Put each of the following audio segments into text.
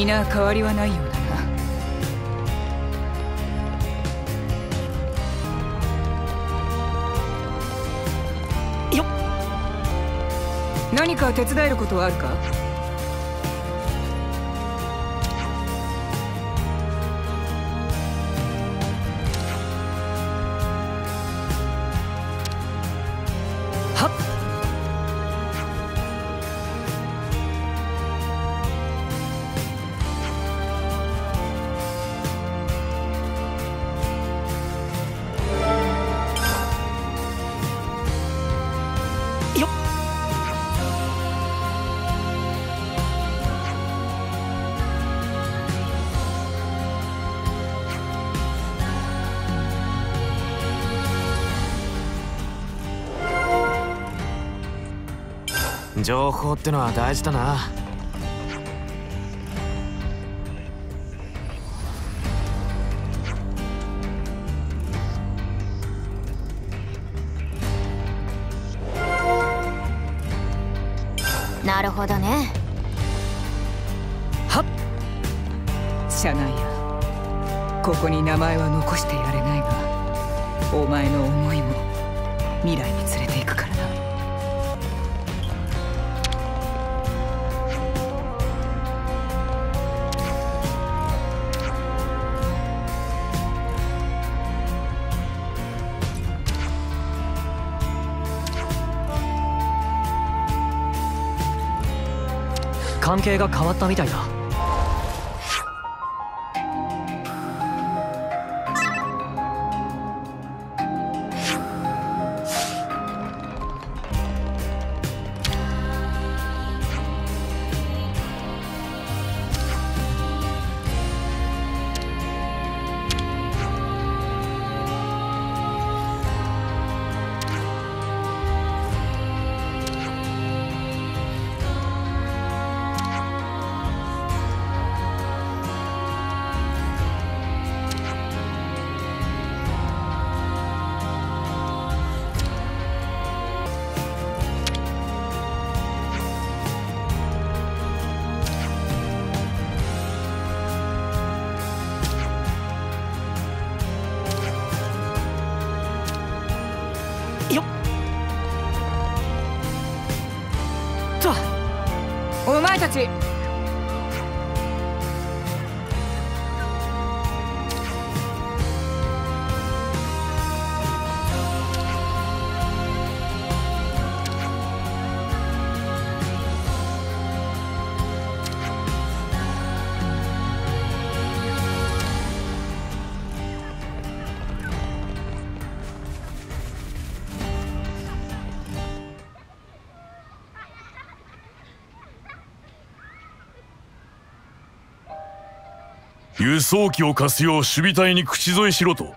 皆変わりはないようだな。何か手伝えることはあるか？情報ってのは大事だな。なるほどね。関係が変わったみたいだ。輸送機を貸すよう守備隊に口添えしろと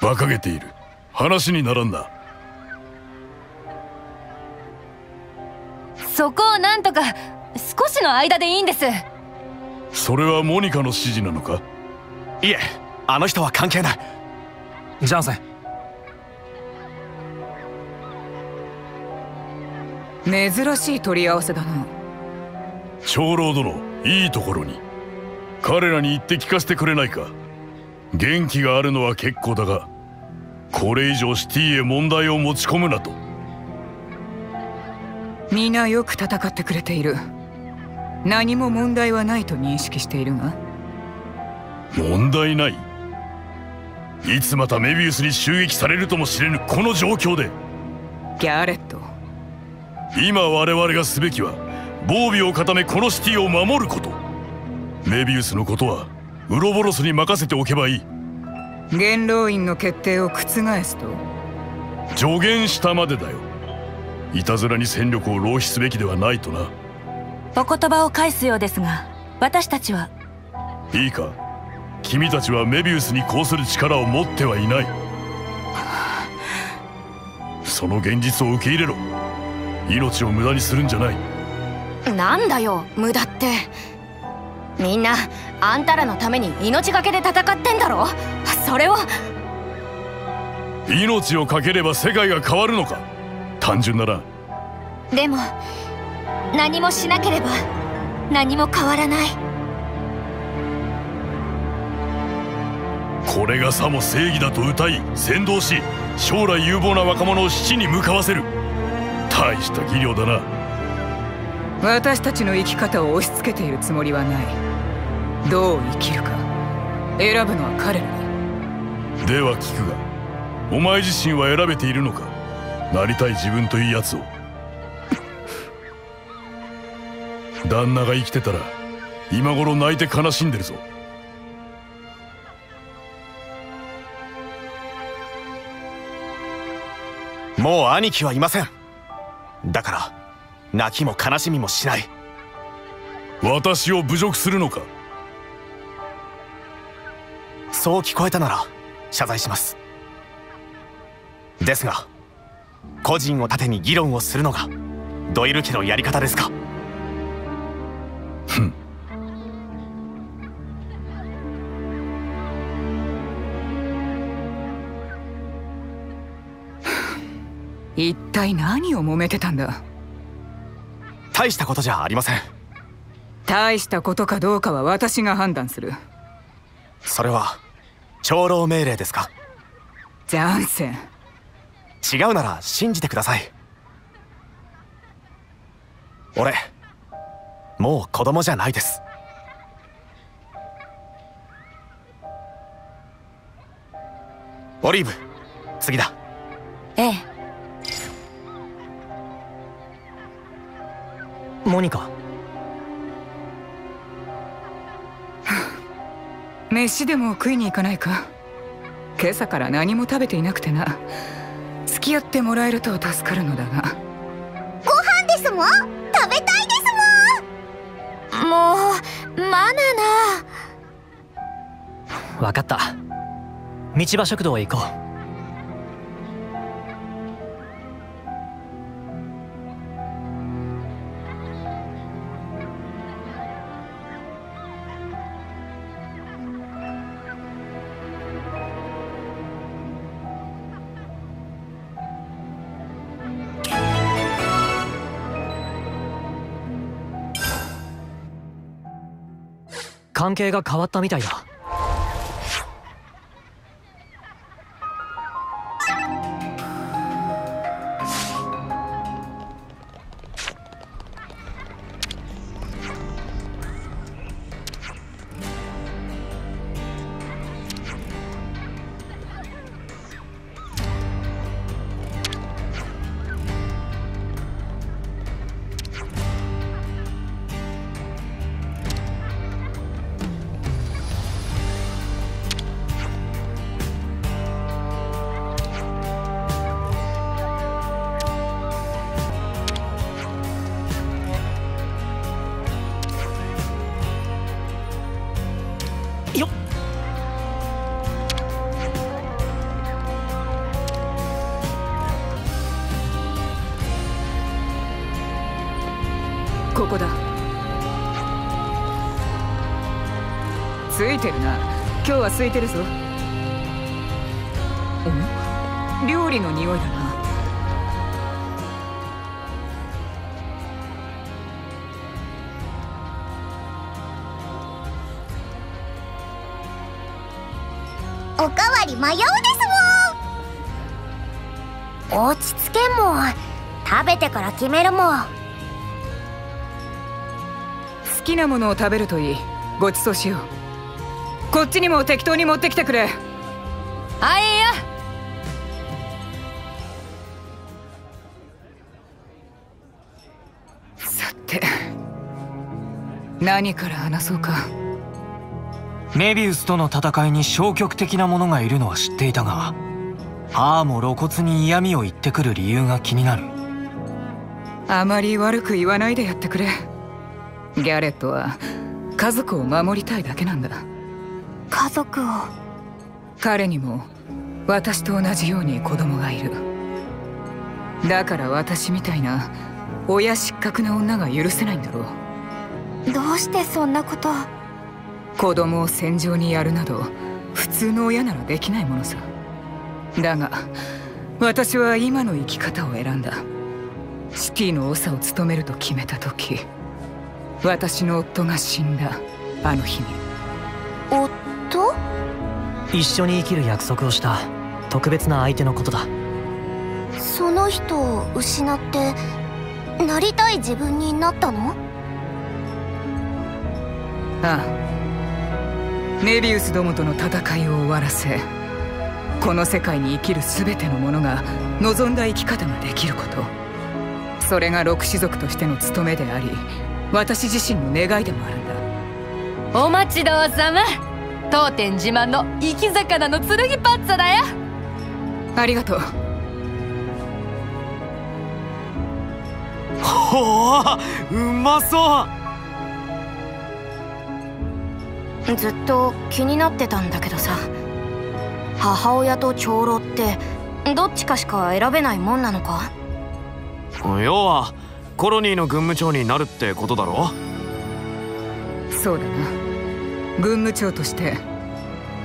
馬鹿げている。話にならんな。そこをなんとか少しの間でいいんです。それはモニカの指示なのか？いえあの人は関係ない。ジャンセン。珍しい取り合わせだな。長老殿いいところに彼らに言って聞かせてくれないか。元気があるのは結構だがこれ以上シティへ問題を持ち込むなと。皆よく戦ってくれている。何も問題はないと認識しているが。問題ない。いつまたメビウスに襲撃されるともしれぬこの状況で。ギャレット。今我々がすべきは防備を固めこのシティを守ることメビウスのことはウロボロスに任せておけばいい。元老院の決定を覆すと。助言したまでだよ。いたずらに戦力を浪費すべきではないとな。お言葉を返すようですが私たちは。いいか。君たちはメビウスに抗する力を持ってはいない。その現実を受け入れろ。命を無駄にするんじゃない。なんだよ無駄ってみんなあんたらのために命がけで戦ってんだろ？それを。命を懸ければ世界が変わるのか？単純なら。でも何もしなければ何も変わらない。これがさも正義だと歌い先導し将来有望な若者を死に向かわせる。大した技量だな。私たちの生き方を押し付けているつもりはない。どう生きるか。選ぶのは彼らだ。では聞くがお前自身は選べているのか。なりたい自分というやつを。旦那が生きてたら今頃泣いて悲しんでるぞ。もう兄貴はいません。だから泣きも悲しみもしない。私を侮辱するのか？そう聞こえたなら謝罪します。ですが個人を盾に議論をするのがドイル家のやり方ですか？ふん。一体何を揉めてたんだ？大したことじゃありません。大したことかどうかは私が判断する。それは長老命令ですか？ジャンセン違うなら信じてください。俺もう子供じゃないです。オリーブ次だ。ええモニカ。飯でも食いに行かないか？今朝から何も食べていなくてな。付き合ってもらえると助かるのだが。ご飯ですもん？食べたいですもうマナナ分かった。道場食堂へ行こう関係が変わったみたいだ。空いてるぞ。ん？料理の匂いだな。おかわり迷うですもん。落ち着けもん食べてから決めるもん。好きなものを食べるといい。ごちそうしようこっちにも適当に持ってきてくれ。あいやさて何から話そうか。メビウスとの戦いに消極的な者がいるのは知っていたがああも露骨に嫌味を言ってくる理由が気になる。あまり悪く言わないでやってくれ。ギャレットは家族を守りたいだけなんだ。家族を。彼にも私と同じように子供がいる。だから私みたいな親失格な女が許せないんだろう。どうしてそんなこと。子供を戦場にやるなど普通の親ならできないものさ。だが私は今の生き方を選んだ。シティの長を務めると決めた時私の夫が死んだあの日に。夫一緒に生きる約束をした。特別な相手のことだ。その人を失ってなりたい自分になったの？ああ。メビウスどもとの戦いを終わらせこの世界に生きる全ての者が望んだ生き方ができること。それが六種族としての務めであり私自身の願いでもあるんだ。お待ちどうさま当店自慢の生き魚の剣パッツァだよ。ありがとう。ほううまそう。ずっと気になってたんだけどさ。母親と長老ってどっちかしか選べないもんなのか？要はコロニーの軍務長になるってことだろ？そうだな軍務長として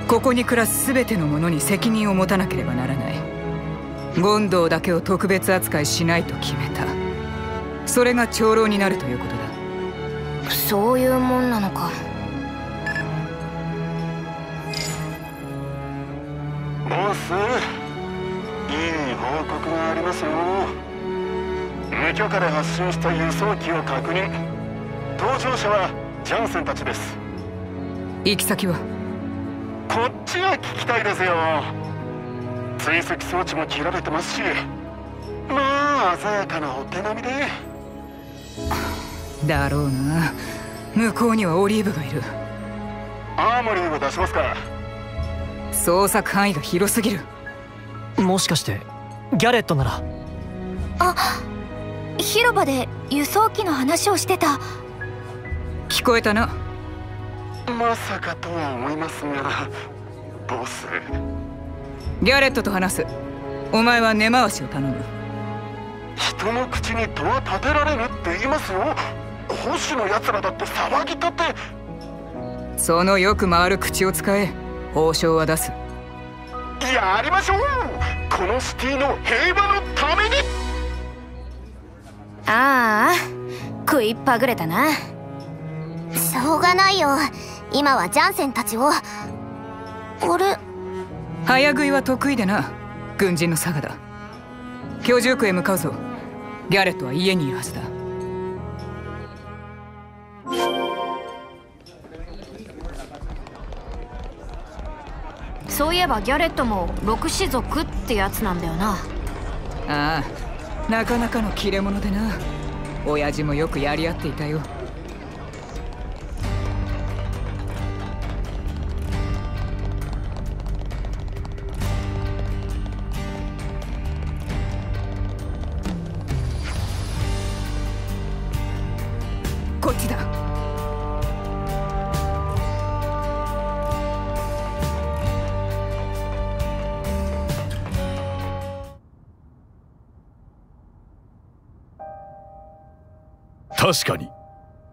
ここに暮らす全ての者に責任を持たなければならない。権藤だけを特別扱いしないと決めた。それが長老になるということだ。そういうもんなのか。ボスいい報告がありますよ。無許可で発進した輸送機を確認。搭乗者はジャンセンたちです行き先は？こっちが聞きたいですよ。追跡装置も切られてますしまあ鮮やかなお手並みで。だろうな。向こうにはオリーブがいる。アーモリーを出しますか。捜索範囲が広すぎる。もしかしてギャレットなら。あ広場で輸送機の話をしてた。聞こえたなまさかとは思いますがボスギャレットと話す。お前は根回しを頼む。人の口に戸は立てられぬって言いますよ？星の奴らだって騒ぎ立て。そのよく回る口を使え。報酬は出す。やりましょう！このシティの平和のために！ああ食いっぱぐれたな。しょうがないよ今はジャンセンたちを。あれ。早食いは得意でな軍人の佐賀だ。居住区へ向かうぞ。ギャレットは家にいるはずだ。そういえばギャレットも六種族ってやつなんだよな。ああなかなかの切れ者でな。親父もよくやり合っていたよ確かに。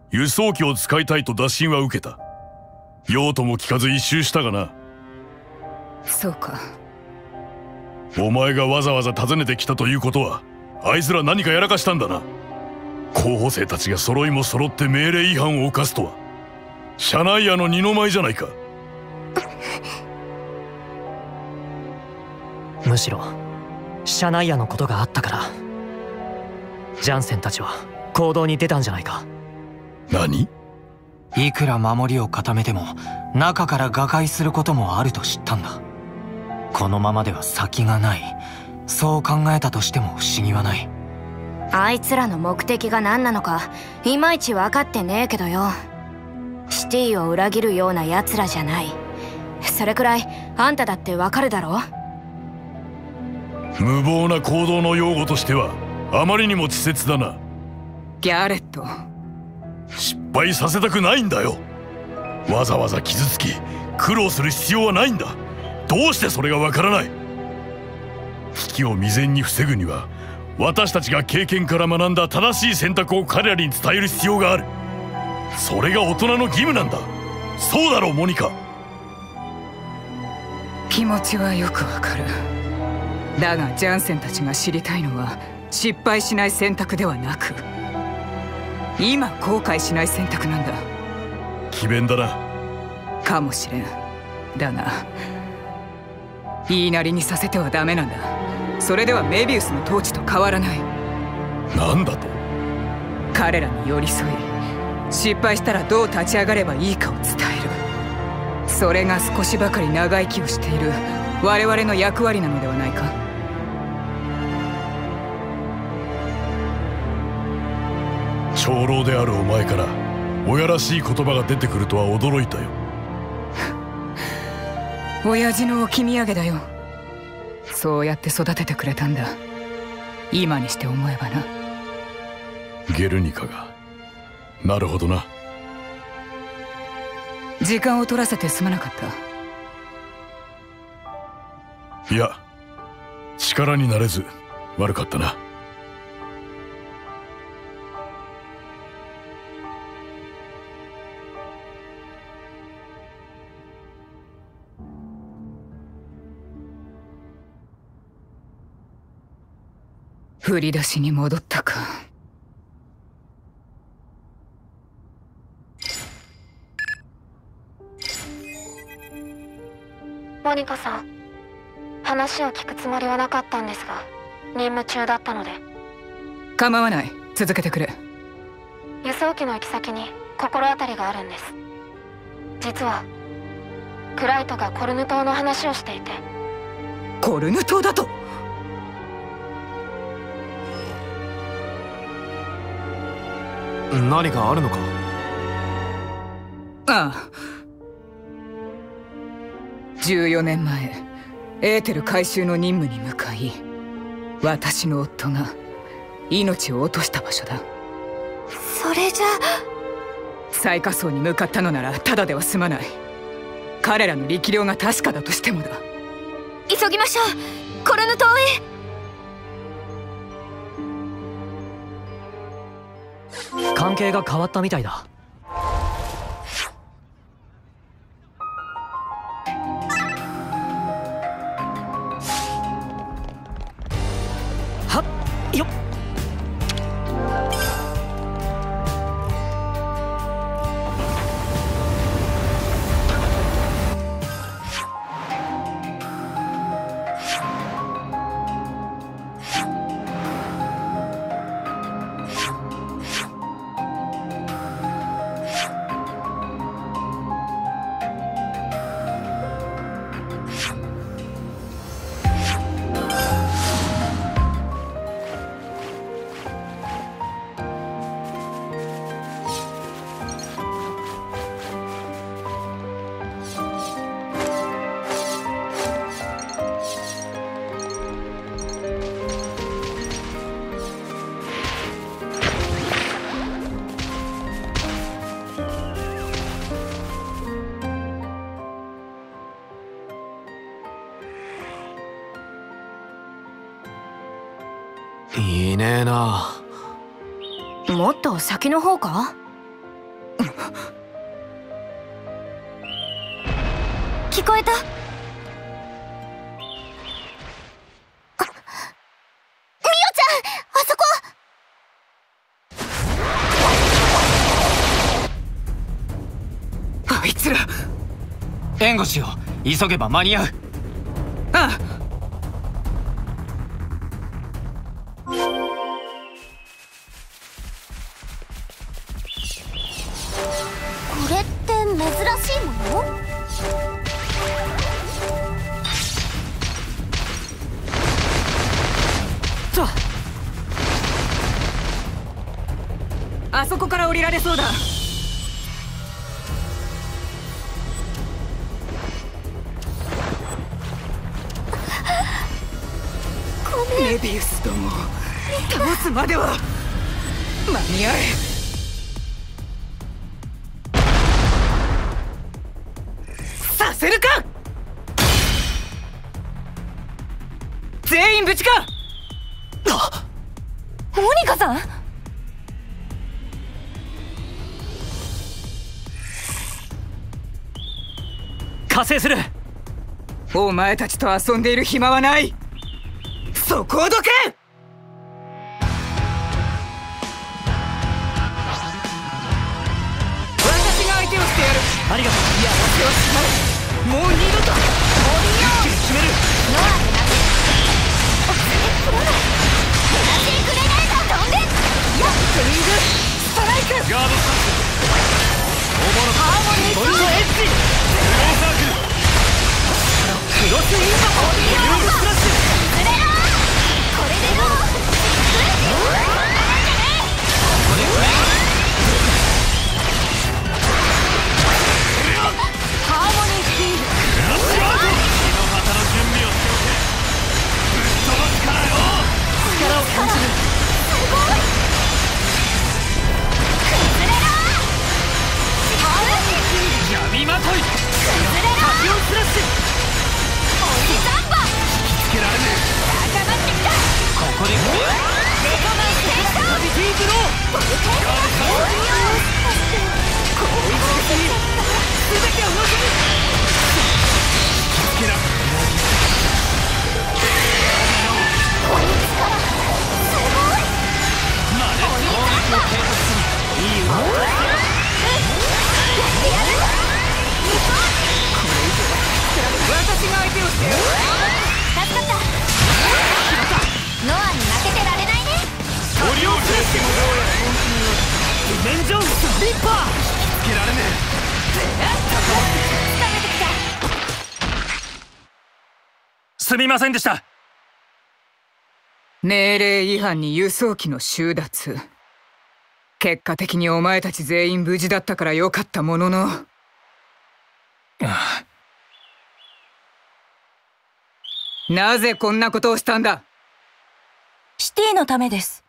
輸送機を使いたいと打診は受けた。用途も聞かず一周したがな。そうか。お前がわざわざ訪ねてきたということはあいつら何かやらかしたんだな。候補生たちが揃いも揃って命令違反を犯すとは。社内屋の二の舞じゃないか。むしろ社内屋のことがあったから。ジャンセンたちは行動に出たんじゃないか。何？いくら守りを固めても中から瓦解することもあると知ったんだ。このままでは先がない。そう考えたとしても不思議はない。あいつらの目的が何なのかいまいち分かってねえけどよ。シティを裏切るような奴らじゃない。それくらいあんただってわかるだろ？無謀な行動の用語としてはあまりにも稚拙だなギャレット。失敗させたくないんだよ。わざわざ傷つき苦労する必要はないんだ。どうしてそれがわからない。危機を未然に防ぐには私たちが経験から学んだ正しい選択を彼らに伝える必要がある。それが大人の義務なんだ。そうだろうモニカ。気持ちはよくわかる。だがジャンセンたちが知りたいのは失敗しない選択ではなく今後悔しない選択なんだ。詭弁だな。かもしれん。だが言いなりにさせてはダメなんだ。それではメビウスの統治と変わらない。なんだと？彼らに寄り添い失敗したらどう立ち上がればいいかを伝える。それが少しばかり長生きをしている我々の役割なのではないか長老であるお前から親らしい言葉が出てくるとは驚いたよ。親父の置き土産だよ。そうやって育ててくれたんだ。今にして思えばな。ゲルニカが。なるほどな。時間を取らせてすまなかった。いや力になれず悪かったな振り出しに戻ったか。モニカさん話を聞くつもりはなかったんですが任務中だったので。構わない。続けてくれ。輸送機の行き先に心当たりがあるんです。実はクライトがコルヌ島の話をしていて。コルヌ島だと？何かあるのか？ああ。14年前エーテル回収の任務に向かい私の夫が命を落とした場所だ。それじゃ。最下層に向かったのならただでは済まない。彼らの力量が確かだとしてもだ。急ぎましょう。コルヌ島へ関係が変わったみたいだ。先の方か？聞こえた？あみおちゃんあそこ！あいつら。援護しよう。急げば間に合う。お前たちと遊んでいる暇はない。そこをどけせんでした。命令違反に輸送機の収奪。結果的にお前たち全員無事だったからよかったものの。なぜこんなことをしたんだ？シティのためです。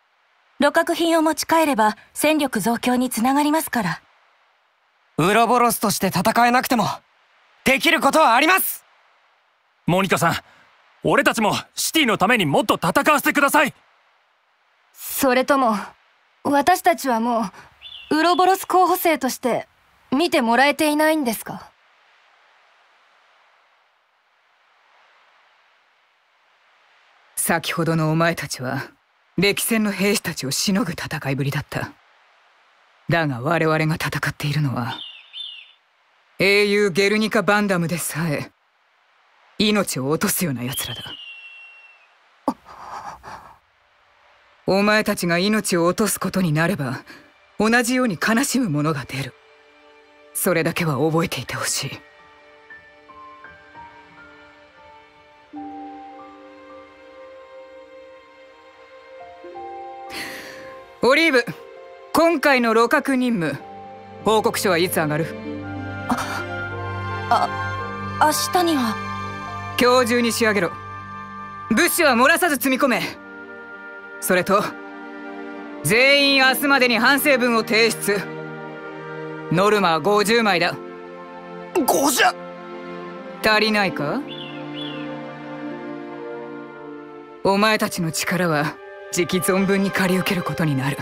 旅客品を持ち帰れば戦力増強につながりますから。ウロボロスとして戦えなくてもできることはあります。モニカさん俺たちもシティのためにもっと戦わせてください。それとも私たちはもうウロボロス候補生として見てもらえていないんですか？先ほどのお前たちは歴戦の兵士たちをしのぐ戦いぶりだった。だが我々が戦っているのは英雄ゲルニカ・バンダムでさえ命を落とすような奴らだ。お前たちが命を落とすことになれば同じように悲しむ者が出る。それだけは覚えていてほしい。オリーブ今回の路閣任務報告書はいつ上がる？ああ、明日には。今日中に仕上げろ。物資は漏らさず積み込め。それと全員明日までに反省文を提出。ノルマは50枚だ。50足りないか？お前たちの力は時期存分に借り受けることになる。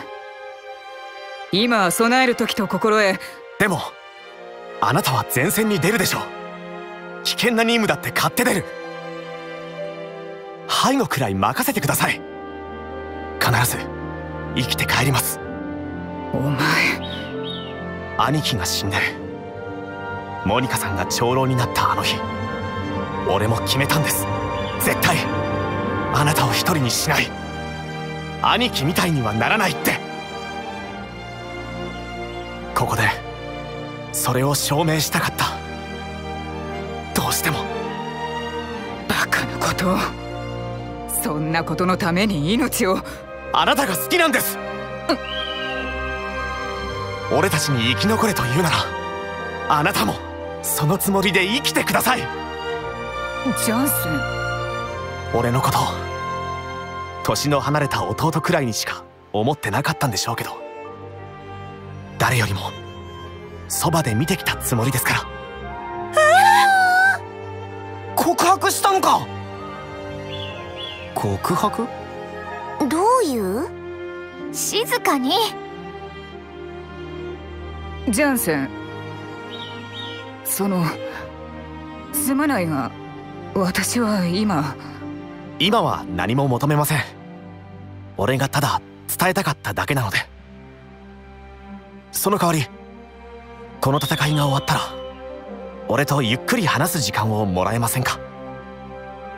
今は備える時と心得。でもあなたは前線に出るでしょう危険な任務だって買って出る。背後くらい任せてください。必ず生きて帰ります。お前。兄貴が死んでモニカさんが長老になったあの日。俺も決めたんです。絶対。あなたを一人にしない。兄貴みたいにはならないって。ここでそれを証明したかった。どうしても。バカなことを。そんなことのために命を。あなたが好きなんです。俺たちに生き残れと言うならあなたもそのつもりで生きてください。ジャンセン。俺のこと年の離れた弟くらいにしか思ってなかったんでしょうけど。誰よりもそばで見てきたつもりですから告白したのか？告白？どういう？静かに。ジャンセン。そのすまないが私は今。今は何も求めません。俺がただ伝えたかっただけなので。その代わりこの戦いが終わったら俺とゆっくり話す時間をもらえませんか？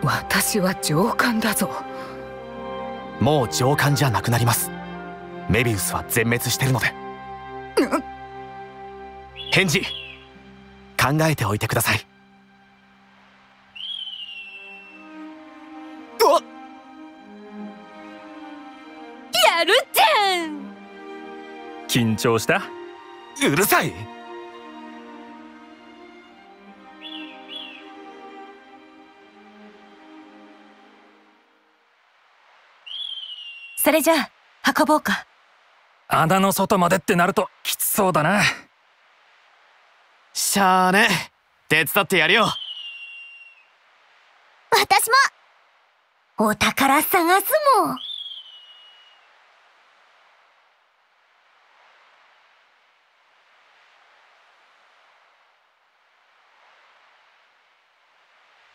私は上官だぞ。もう上官じゃなくなります。メビウスは全滅してるので。返事考えておいてください。やるじゃん。緊張した？うるさい？それじゃあ運ぼうか。穴の外までってなるときつそうだな。しゃあね。手伝ってやるよ。私も。お宝探すも。ん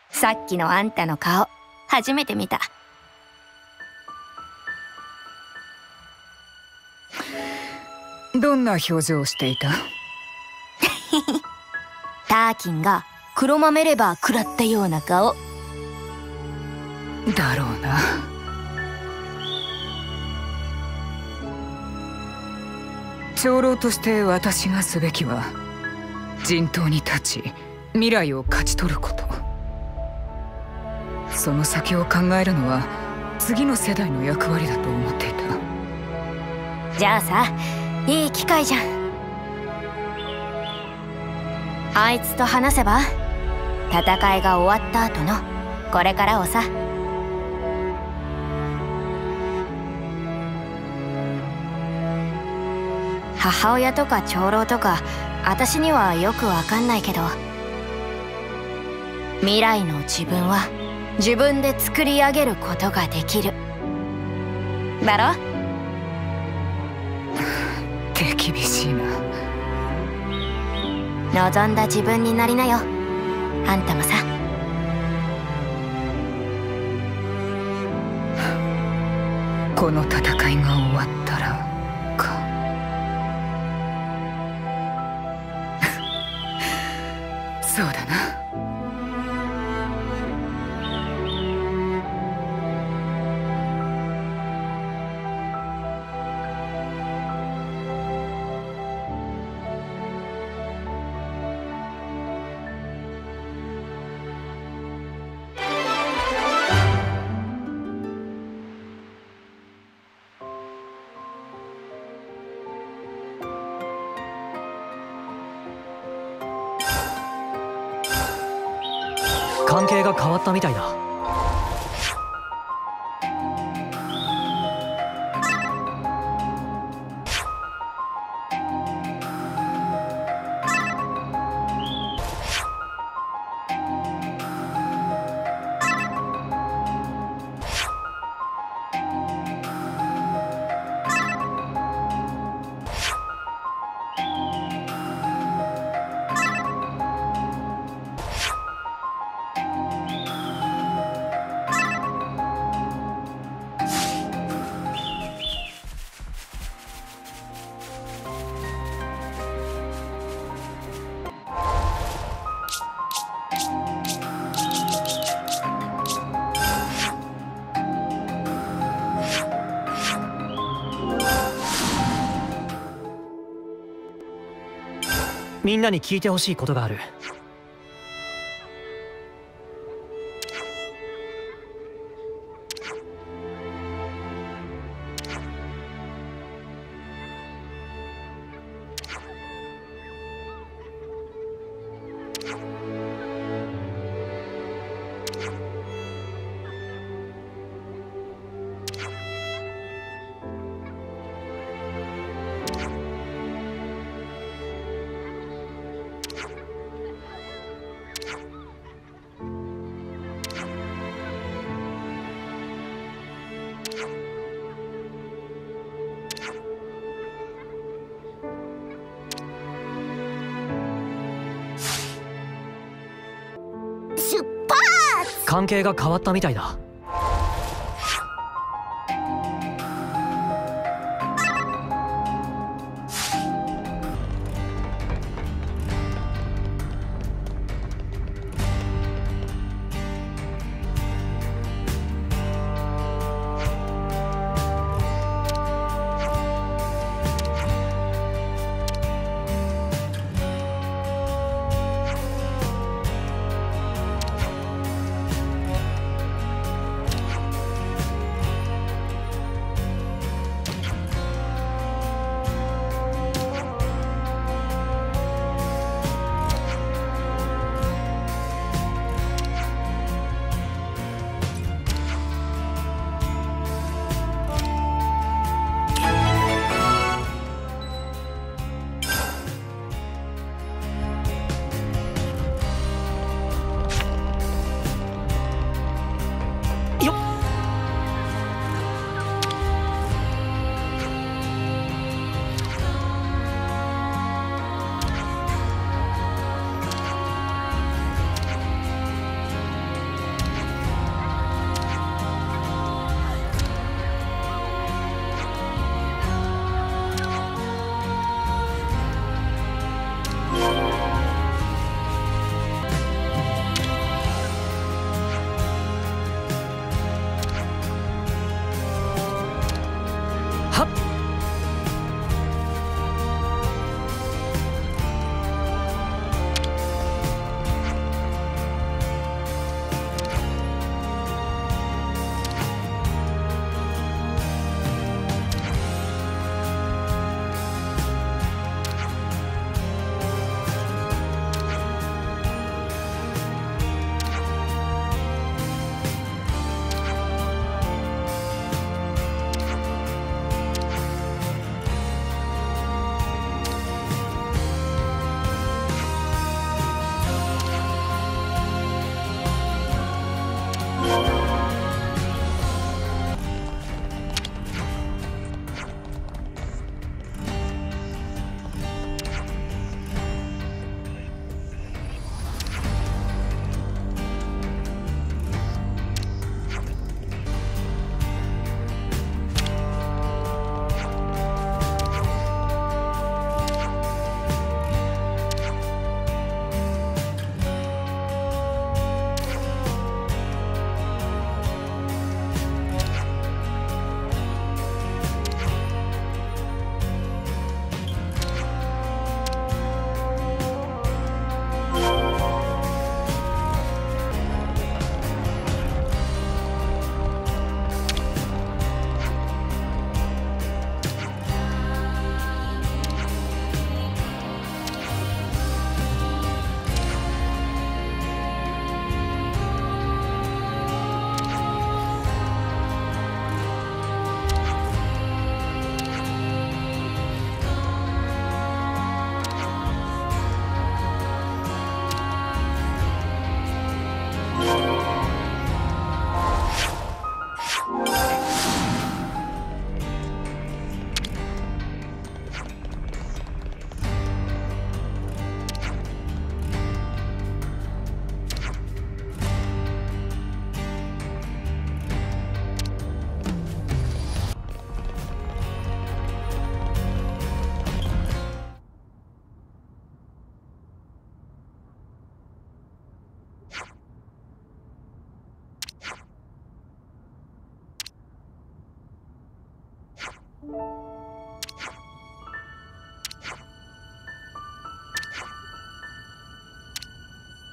さっきのあんたの顔初めて見たどんな表情をしていた？ターキンが黒豆レバー食らったような顔。だろうな。長老として私がすべきは陣頭に立ち未来を勝ち取ること。その先を考えるのは次の世代の役割だと思っていた。じゃあさいい機会じゃん。あいつと話せば戦いが終わった後のこれからをさ。母親とか長老とか私にはよくわかんないけど未来の自分は自分で作り上げることができる。だろ？手厳しいな。望んだ自分になりなよ。あんたもさ。この戦いが終わったが変わったみたいだ。みんなに聞いてほしいことがある。関係が変わったみたいだ。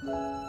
関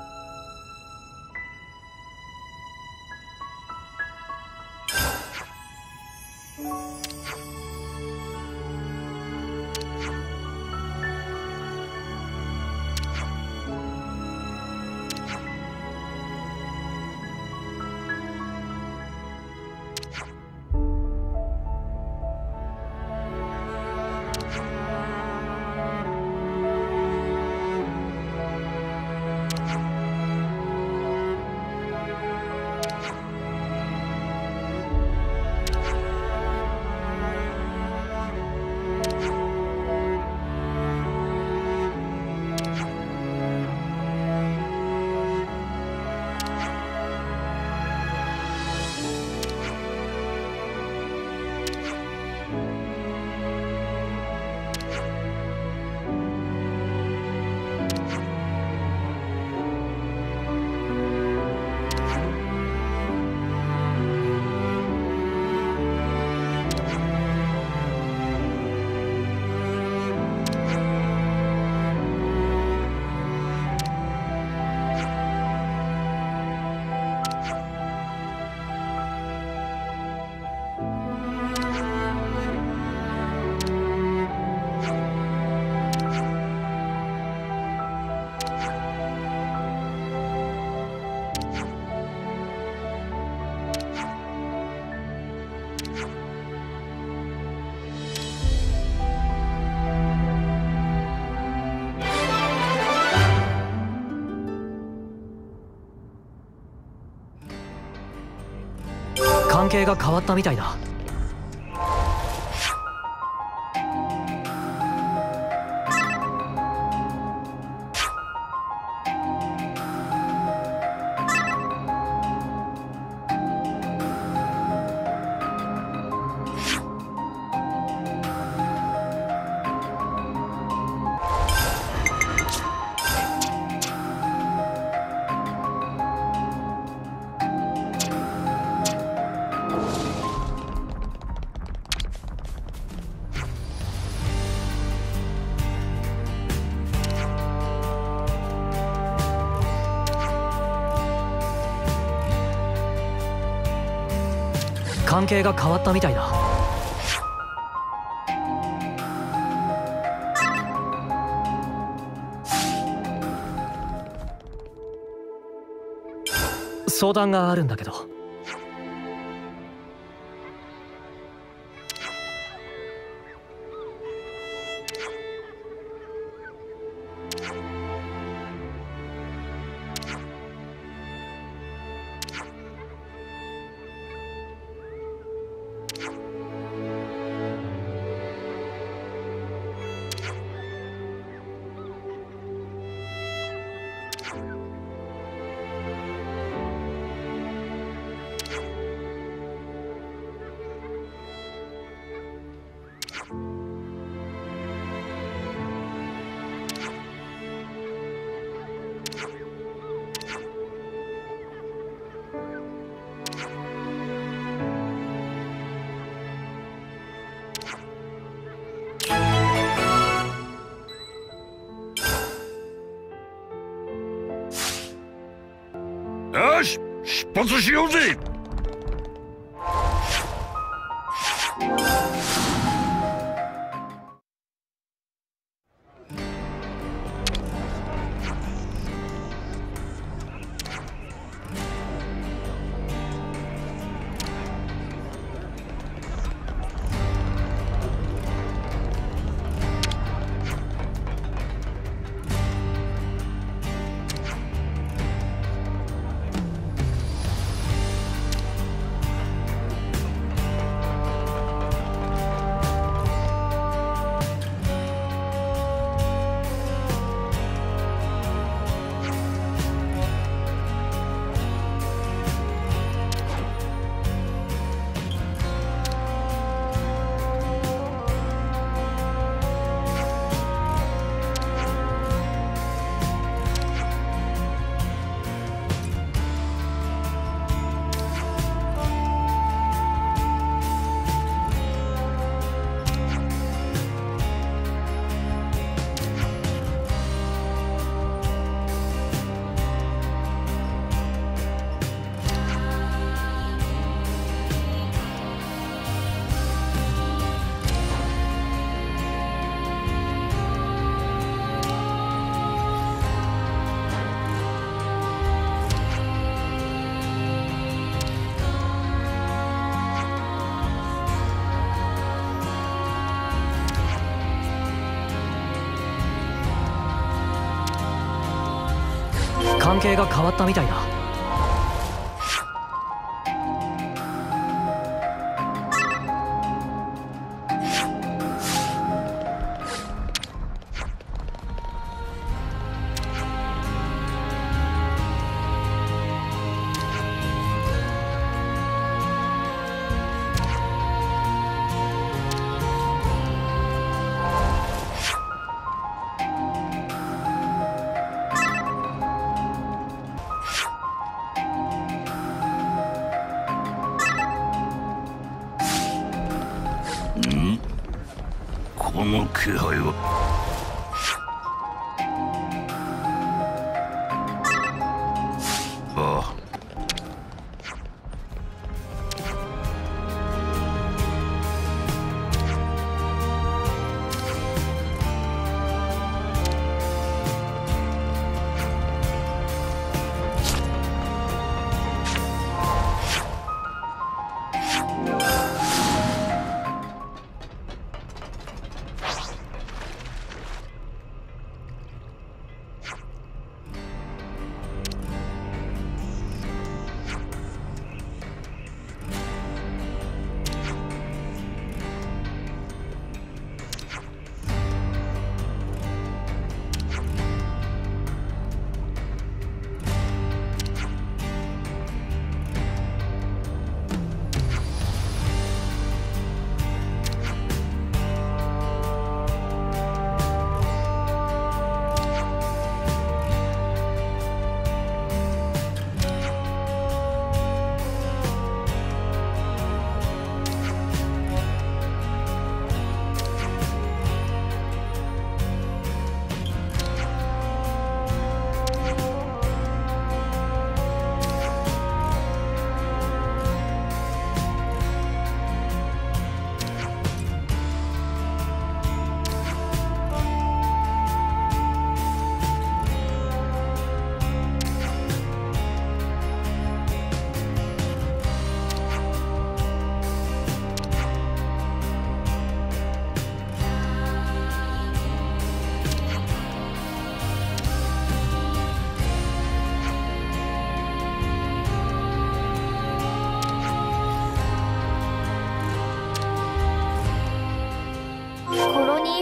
係が変わったみたいだ。係が変わったみたいだ。相談があるんだけど。発しようぜ。関係が変わったみたいだ。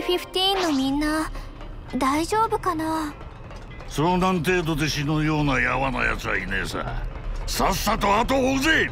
15のみんな大丈夫かな？遭難程度で死ぬようなやわな奴はいねえさ。さっさと後を追うぜ。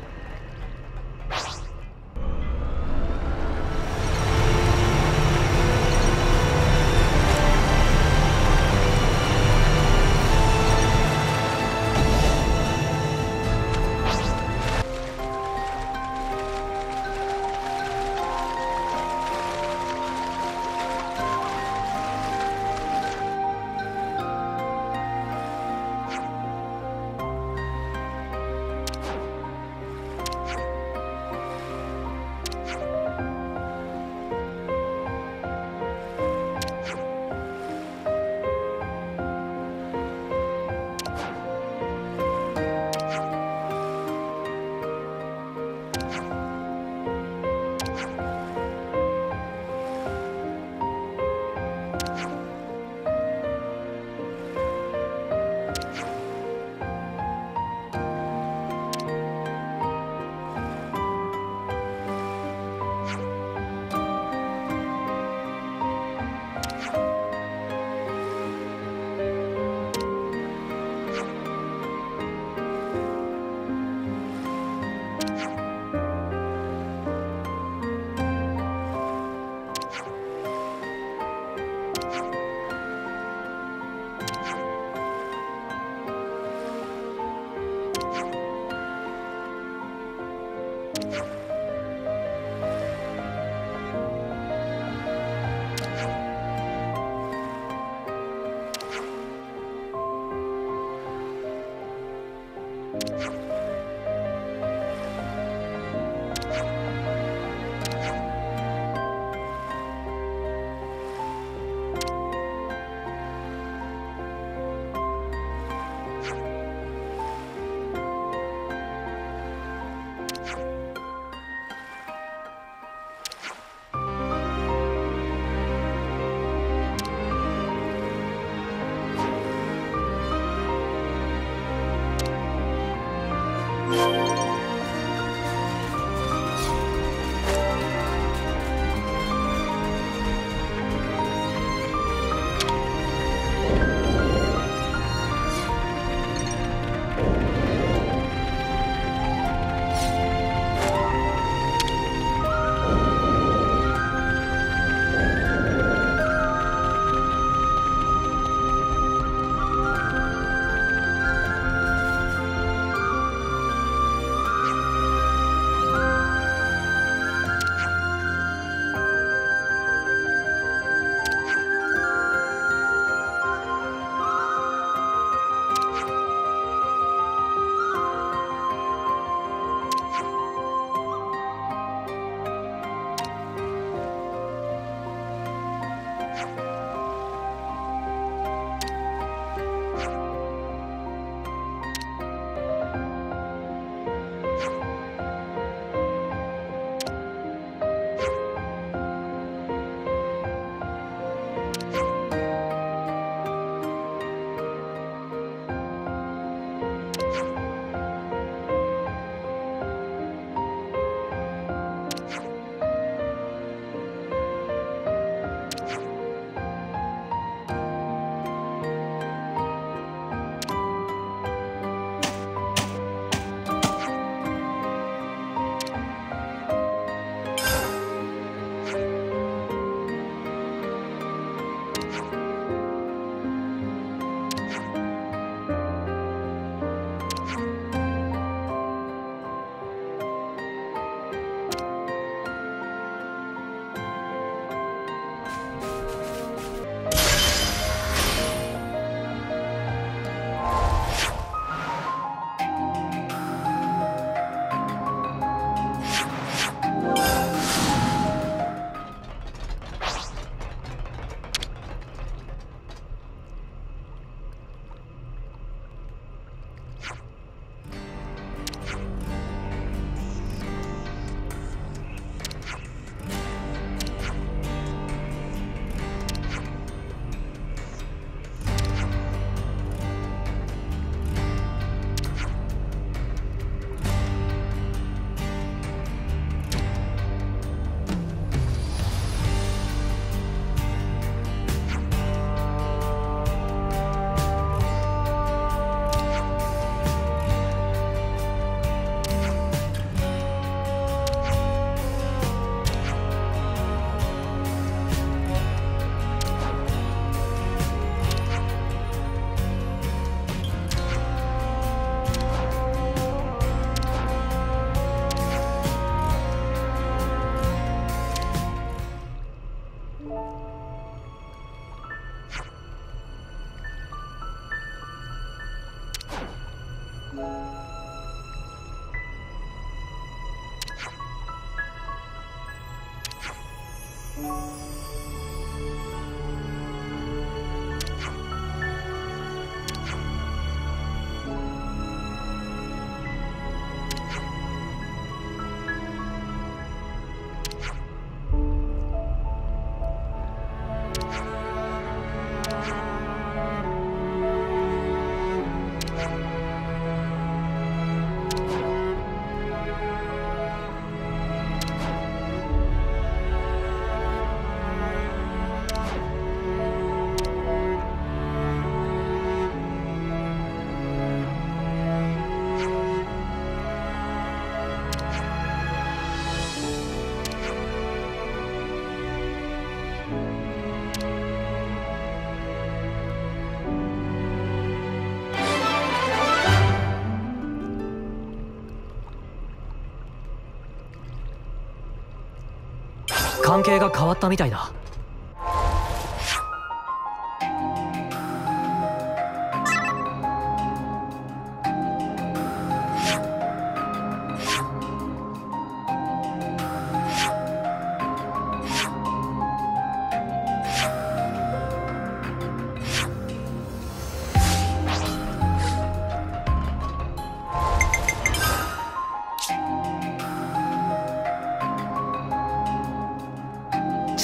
関係が変わったみたいだ。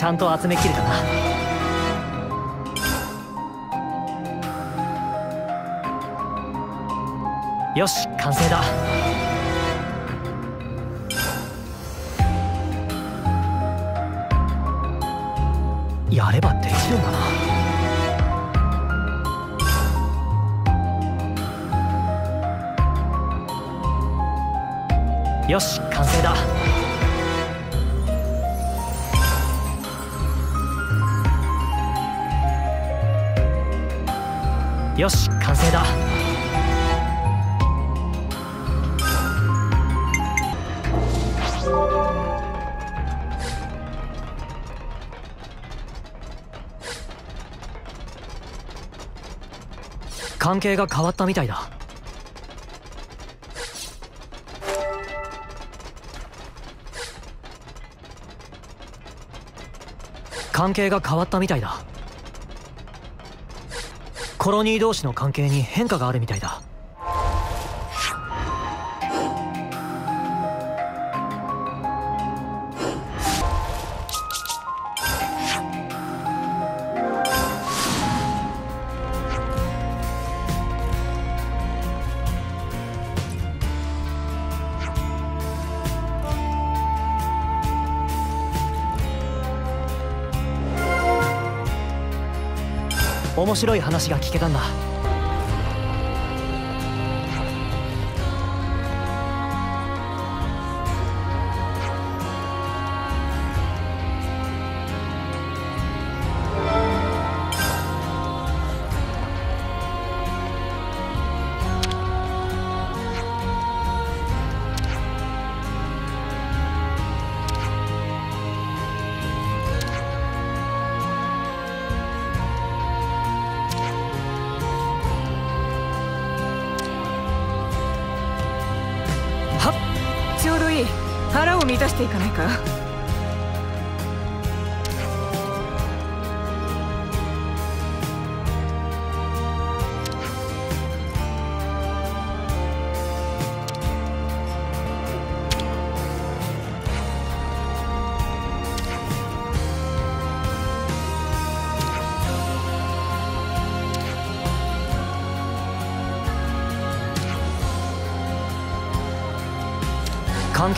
ちゃんと集めきれたな。よし完成だ。関係が変わったみたいだ。関係が変わったみたいだ。コロニー同士の関係に変化があるみたいだ。面白い話が聞けたんだ。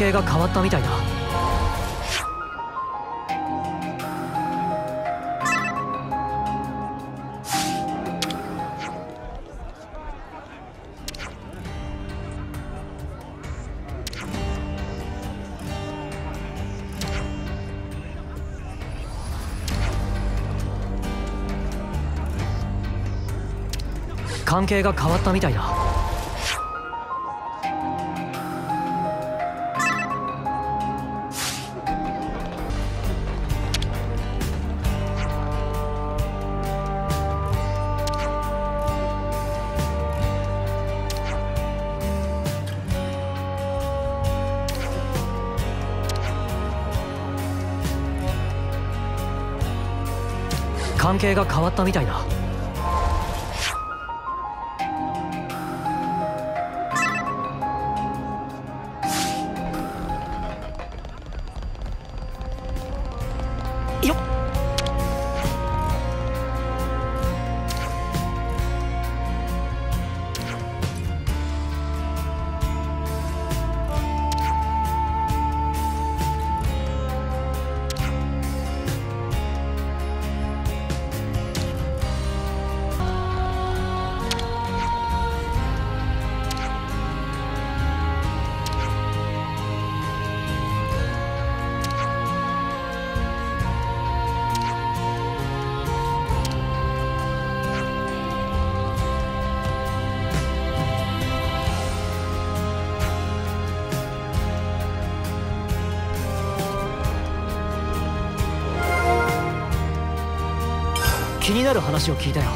関係が変わったみたいだ。関係が変わったみたいだ。関係が変わったみたいな。を聞いたよ。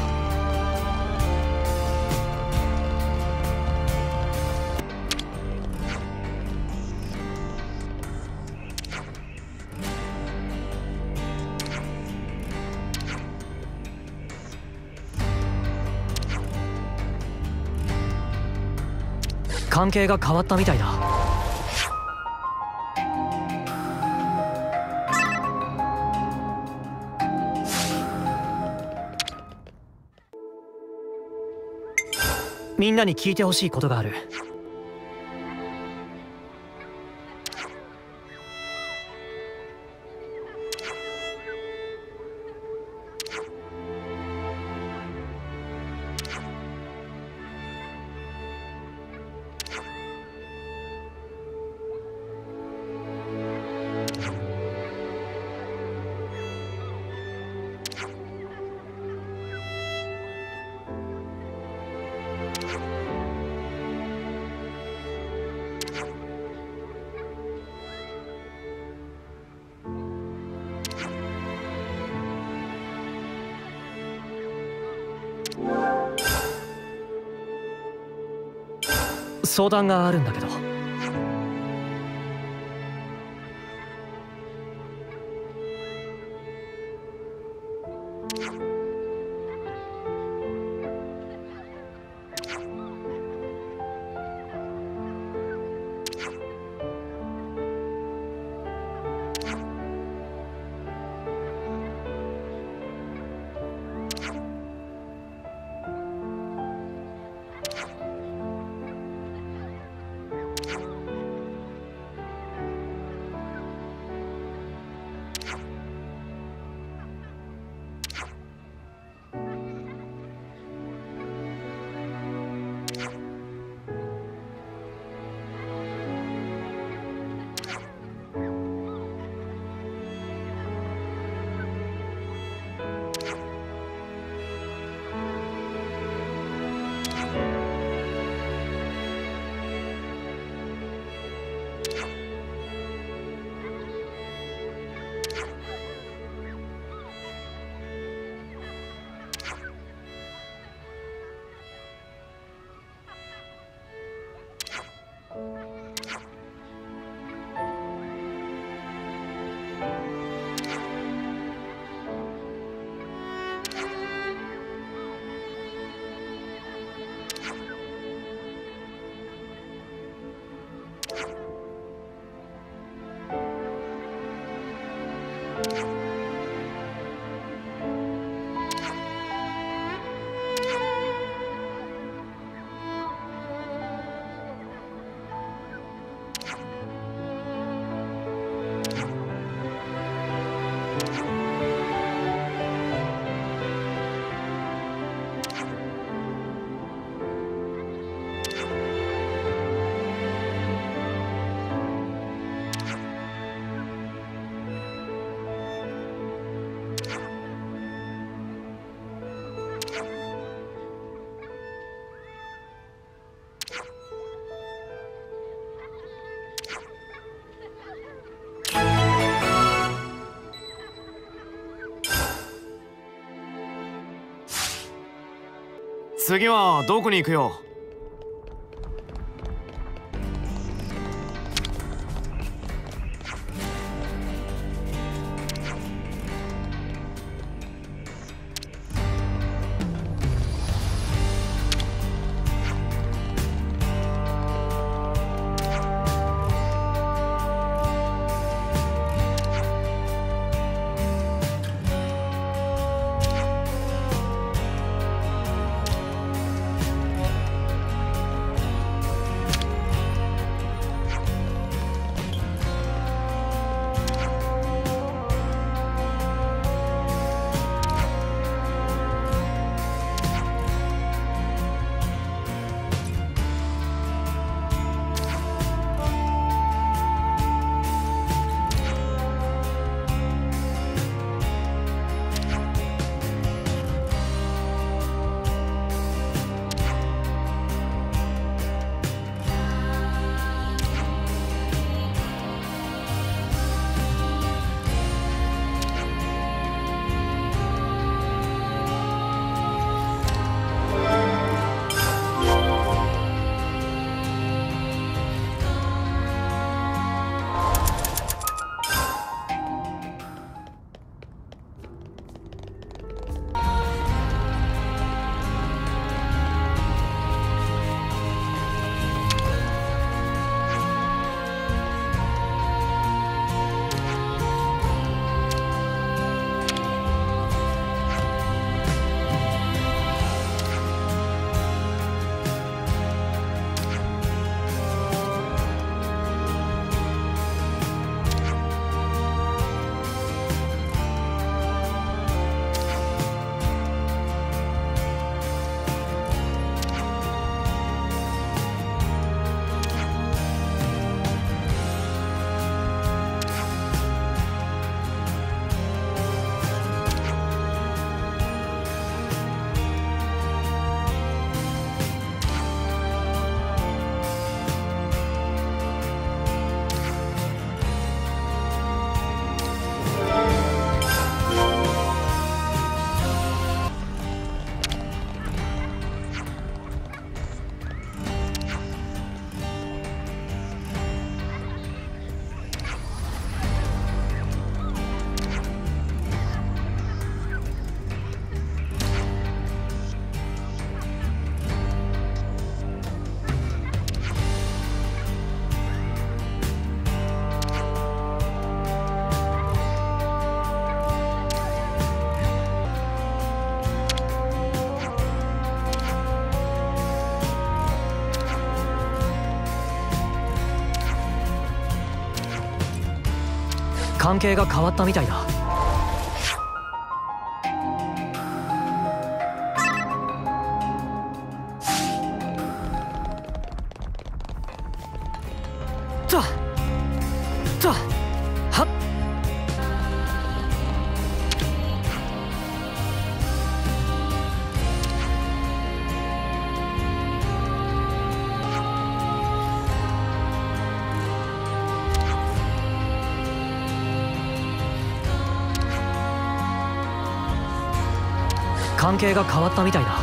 関係が変わったみたいだ。なに聞いてほしいことがある。相談があるんだけど。次はどこに行くよ？関係が変わったみたいだ。と係が変わったみたいだ。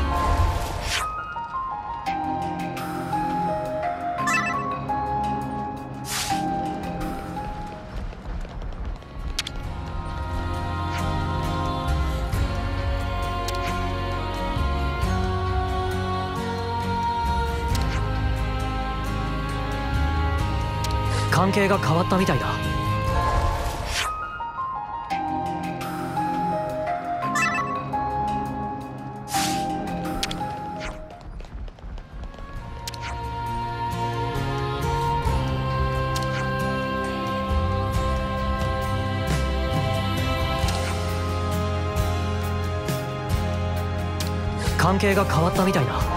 関係が変わったみたいだ。関係が変わったみたいな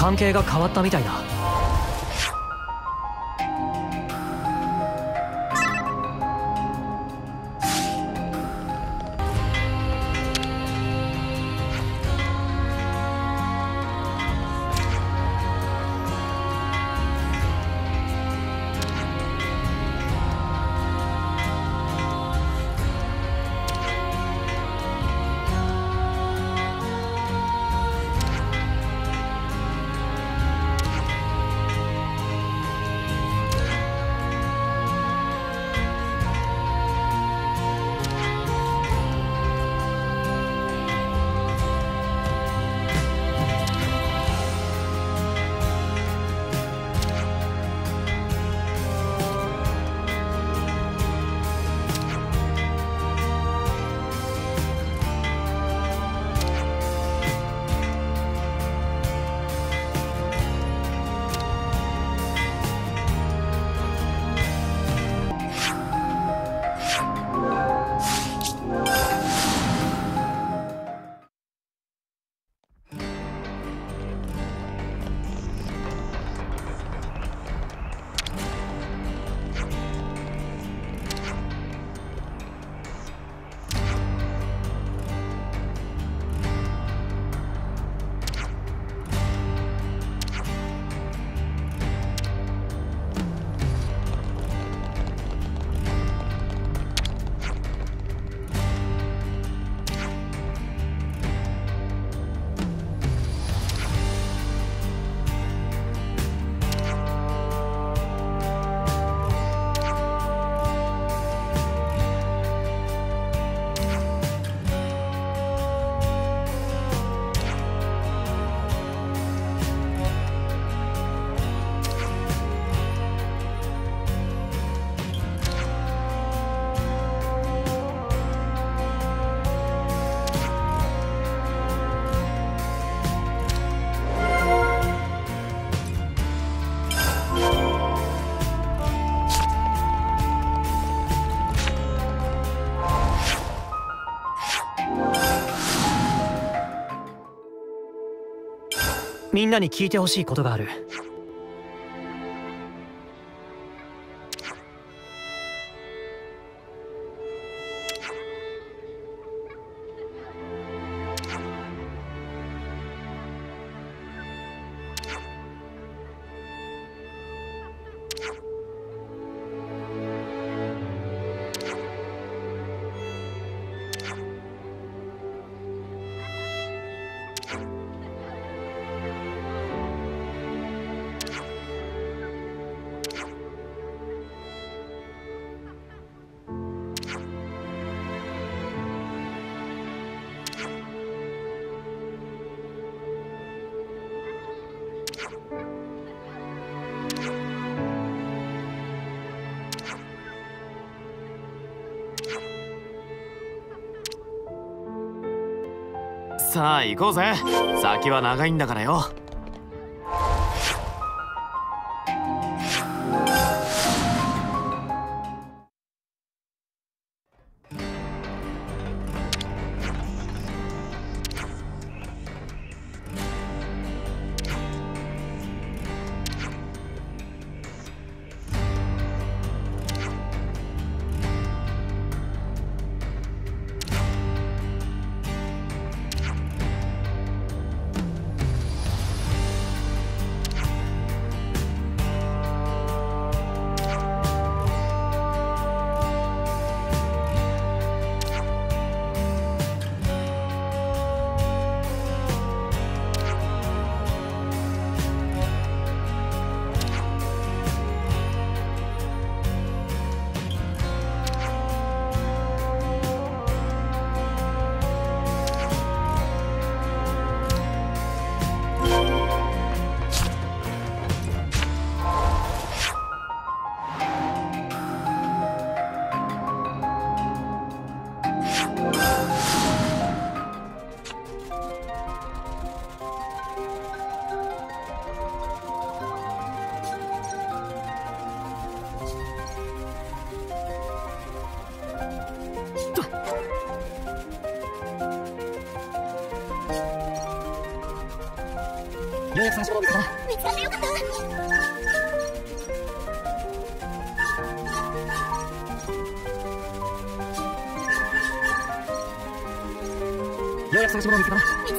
関係が変わったみたいだ。みんなに聞いてほしいことがある。さあ行こうぜ。先は長いんだからよ。よかったよう。やく探し物を見つけたな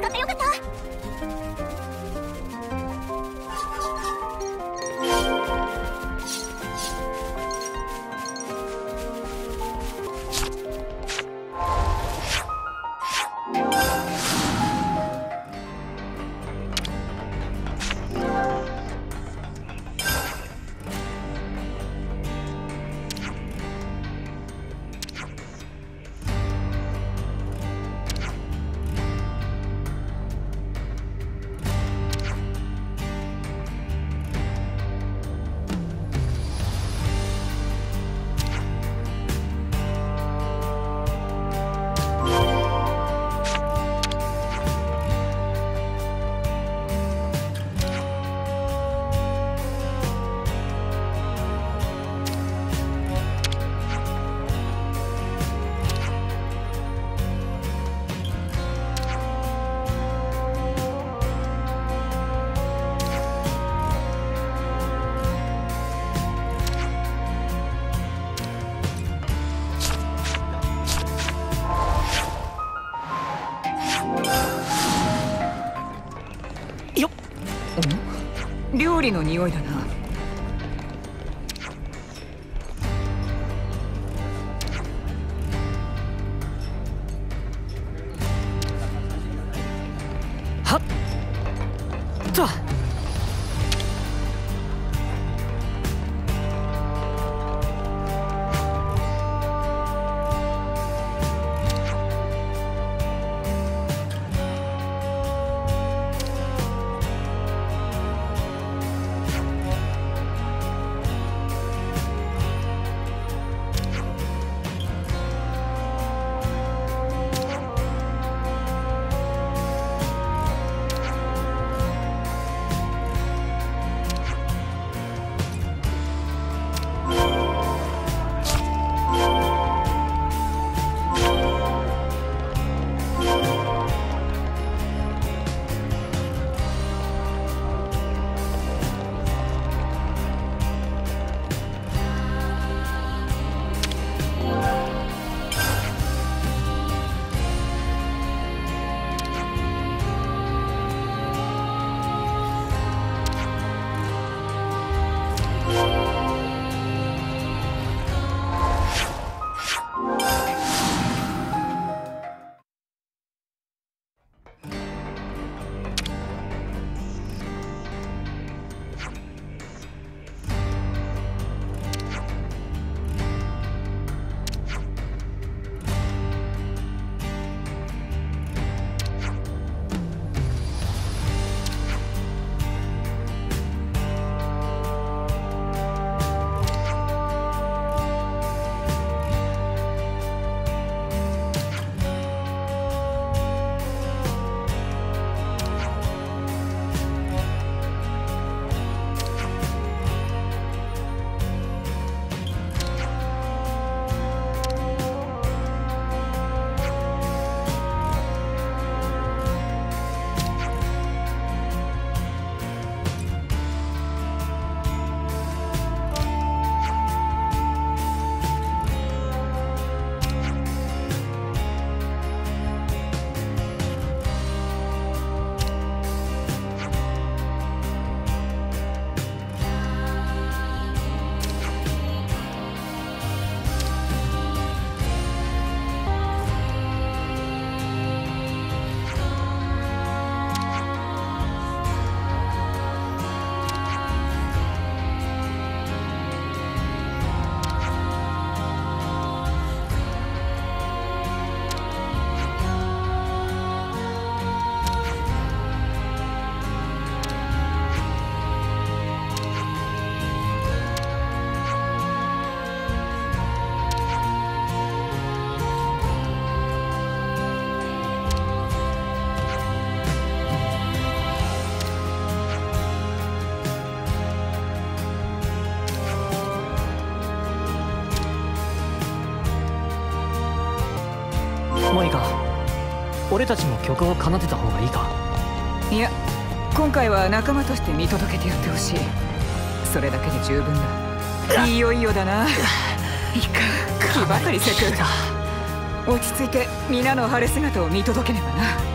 俺たちも曲を奏でた方がいいか？いや今回は仲間として見届けてやってほしい。それだけで十分だ。いよいよだな。いか。気ばかりせく落ち着いて皆の晴れ姿を見届けねばな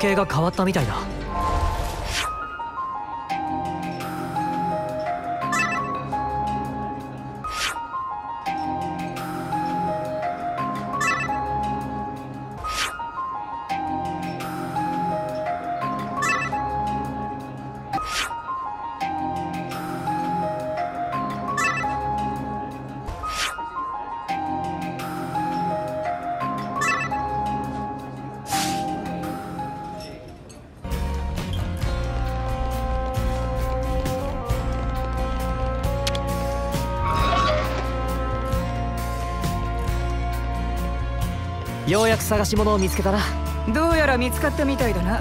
係が変わったみたいだ。探し物を見つけたな。どうやら見つかったみたいだな。